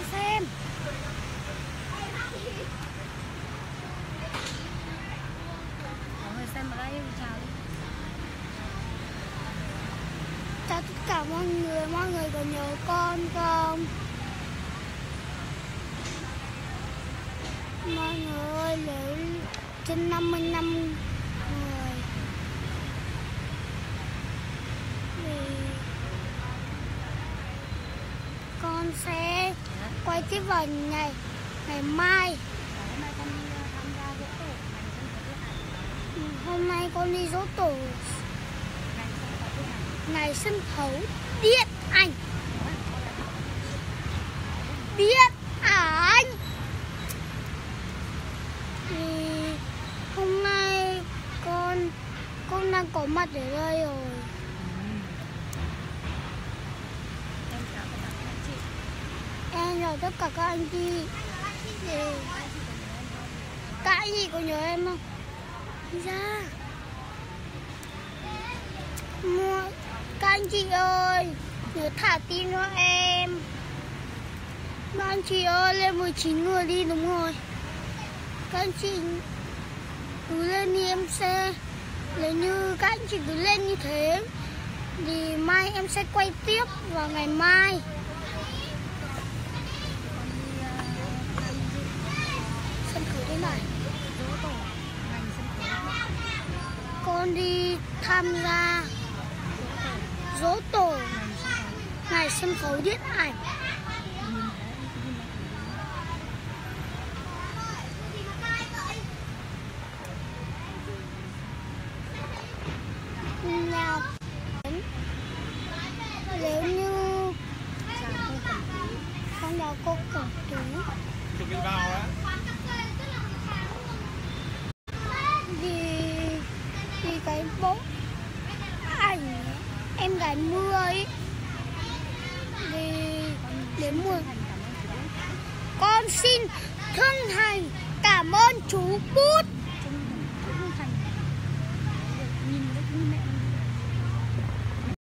ơi xem. Mọi người xem ở đây chào. Đi chào tất cả mọi người mọi người có nhớ con không? Mọi người lấy trên 50 năm người. Con sẽ quay tiếp vào ngày ngày mai. Hôm nay con đi dỗ tổ. Ngày sân khấu, điện ảnh. Điện ảnh. Thì hôm nay con con đang có mặt ở đây rồi em chào tất cả các anh chị em chào tất cả các anh chị. Thì các anh chị có nhớ em không? Ra mua các anh chị ơi, nhớ thả tin cho em. Các anh chị ơi, lên 19 người đi, đúng rồi. Các anh chị cứ lên đi em sẽ nếu như các anh chị cứ lên như thế, thì mai em sẽ quay tiếp vào ngày mai con đi ờ, tham dự sân khấu thế này dỗ tổ ngành sân khấu con đi tham gia dỗ tổ ngày sân khấu điện ảnh. Nhìn nhà nếu như con là cô cẩm tú. Chuẩn bị vào á thì thì cái bộ ảnh trời mưa ấy. Thì đến mùa con xin thương thành cảm ơn chú bút.